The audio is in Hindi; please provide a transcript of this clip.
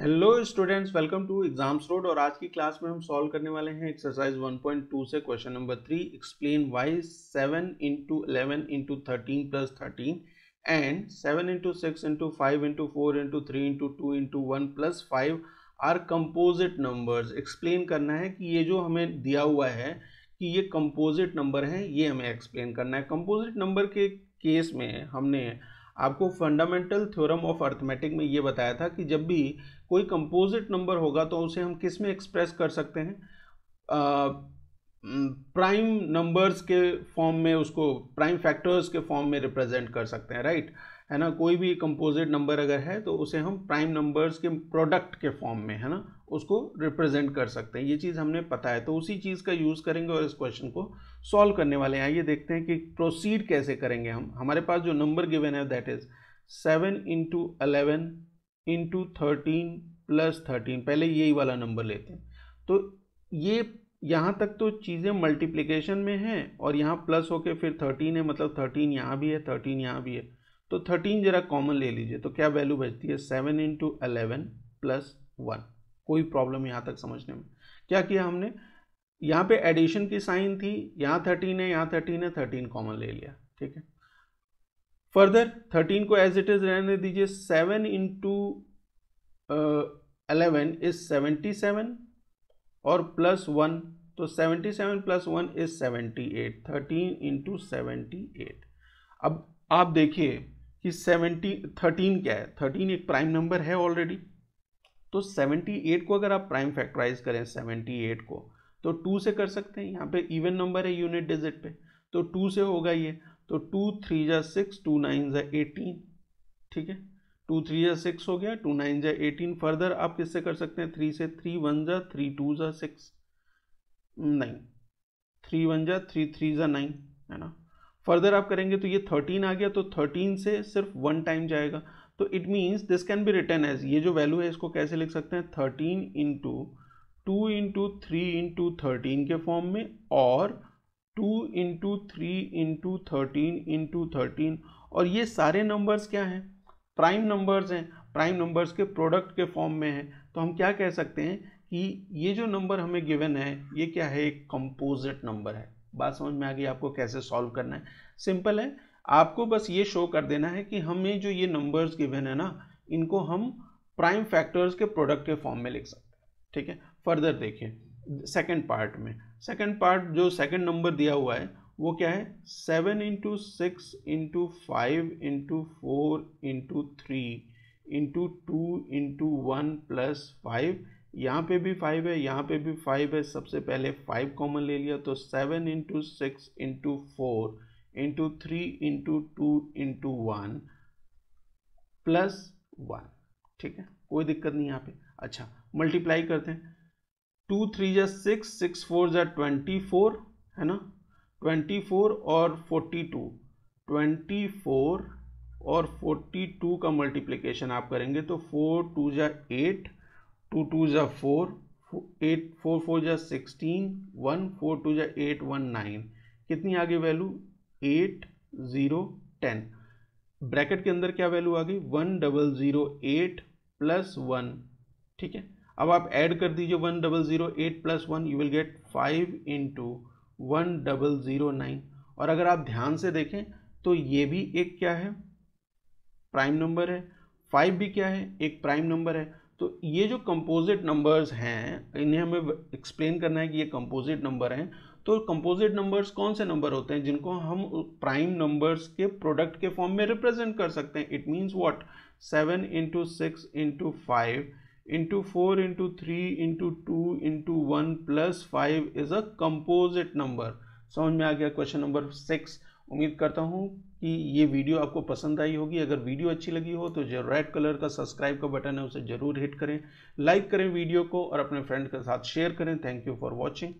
Hello students welcome to exams road और आज की क्लास में हम सॉल्व करने वाले हैं एक्सरसाइज 1.2 से question number three explain why seven into eleven into thirteen plus thirteen and seven into six into five into four into three into two into one plus five are composite numbers explain करना है कि ये जो हमें दिया हुआ है कि ये कंपोजिट नंबर हैं, ये हमें एक्सप्लेन करना है। कंपोजिट नंबर के केस में हमने आपको फंडामेंटल थ्योरम ऑफ़ अर्थमेटिक में ये बताया था कि जब भी कोई कंपोजिट नंबर होगा तो उसे हम किसमें एक्सप्रेस कर सकते हैं? प्राइम नंबर्स के फॉर्म में उसको प्राइम फैक्टर्स के फॉर्म में रिप्रेजेंट कर सकते हैं राइट है ना, कोई भी कंपोजिट नंबर अगर है तो उसे हम प्राइम नंबर्स के प्रोडक्ट के फॉर्म में, है ना, उसको रिप्रेजेंट कर सकते हैं। ये चीज़ हमने पता है तो उसी चीज़ का यूज़ करेंगे और इस क्वेश्चन को सॉल्व करने वाले हैं। आइए देखते हैं कि प्रोसीड कैसे करेंगे हम। हमारे पास जो नंबर गिवन है that is seven into eleven into thirteen plus thirteen पहले यही वाला नंबर लेते हैं। तो ये, यहाँ तक तो चीज़ें मल्टीप्लिकेशन में हैं और यहाँ प्लस होके फिर थर्टीन है मतलब थर्टीन यहाँ भी है थर्टीन यहाँ भी है। तो थर्टीन जरा कॉमन ले लीजिए तो क्या वैल्यू बचती है? Seven into eleven plus one कोई प्रॉब्लम यहाँ तक समझने में। क्या किया हमने? यहाँ पे एडिशन की साइन थी, यहाँ थर्टीन है, यहाँ थर्टीन है थर्टीन कॉमन ले लिया, ठीक है? फर्दर थर्टीन को एज इट इज़ रहने दीजिए seven into eleven is seventy seven और प्लस वन तो seventy seven plus one is seventy eight thirteen into seventy eight अब आप देखिए कि सेवेंटी थर्टीन क्या है? थर्टीन एक प्राइम नंबर है ऑलरेडी तो सेवेंटी एट को अगर आप प्राइम फैक्टराइज करें सेवेंटी एट को तो टू से कर सकते हैं। यहाँ पे इवन नंबर है यूनिट डिजिट पे। तो टू से होगा ये। तो टू थ्री जा सिक्स टू नाइन जा एटीन ठीक है? टू थ्री जा सिक्स हो गया टू नाइन जा एटीन फर्दर आप किससे कर सकते हैं? थ्री से थ्री वन जा थ्री टू जा सिक्स नाइन थ्री वन जा थ्री थ्री जा नाइन है ना? फर्दर आप करेंगे तो ये थर्टीन आ गया तो थर्टीन से सिर्फ़ वन टाइम जाएगा। तो it means this can be written as ये जो वैल्यू है, इसको कैसे लिख सकते हैं? Thirteen into two into three into thirteen के फॉर्म में और two into three into thirteen into thirteen और ये सारे नंबर्स क्या हैं? प्राइम नंबर्स हैं। प्राइम नंबर्स के प्रोडक्ट के फॉर्म में हैं। तो हम क्या कह सकते हैं कि ये जो नंबर हमें गिवन है, ये क्या है? एक कंपोजिट नंबर है। बात समझ में आ गई आपको कैसे सॉल्व करना है। सिंपल है। आपको बस ये शो कर देना है कि हमें जो ये नंबर्स गिवन है ना, इनको हम प्राइम फैक्टर्स के प्रोडक्ट के फॉर्म में लिख सकते हैं। ठीक है? फर्दर देखिए सेकेंड पार्ट में। सेकेंड पार्ट जो सेकेंड नंबर दिया हुआ है, वो क्या है? Seven into six into five into four into three into two into one plus five यहाँ पे भी फाइव है, यहाँ पे भी फाइव है। सबसे पहले फाइव कॉमन ले लिया तो seven into six into four into three into two into one plus one ठीक है? कोई दिक्कत नहीं यहाँ पे। अच्छा मल्टीप्लाई करते हैं। टू थ्री जा सिक्स सिक्स फोर जा ट्वेंटी फोर है ना? ट्वेंटी फोर और फोर्टी टू ट्वेंटी फोर और फोर्टी टू का मल्टीप्लिकेशन आप करेंगे तो फोर टू जा एट टू टू जा फोर एट फोर फोर जा सिक्सटीन वन फोर टू जा एट वन नाइन कितनी आ गई value eight zero ten bracket के अंदर क्या वैल्यू आ गई? One double zero eight plus one ठीक है? अब आप ऐड कर दीजिए one double zero eight plus one you will get five into one double zero nine और अगर आप ध्यान से देखें तो ये भी एक क्या है? प्राइम नंबर है। फाइव भी क्या है? एक प्राइम नंबर है। तो ये जो कंपोजिट नंबर्स हैं, इन्हें हमें एक्सप्लेन करना है कि ये कंपोजिट नंबर हैं। तो कंपोजिट नंबर्स कौन से नंबर होते हैं, जिनको हम प्राइम नंबर्स के प्रोडक्ट के फॉर्म में रिप्रेजेंट कर सकते हैं? It means what seven into six into five into four into three into two into one plus five is a composite number समझ में आ गया क्वेश्चन नंबर सिक्स उम्मीद करता हूँ कि ये वीडियो आपको पसंद आई होगी। अगर वीडियो अच्छी लगी हो तो जो रेड कलर का सब्सक्राइब का बटन है, उसे ज़रूर हिट करें लाइक करें वीडियो को और अपने फ्रेंड के साथ शेयर करें। Thank you for watching